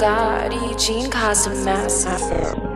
god, Eugene caused a mass.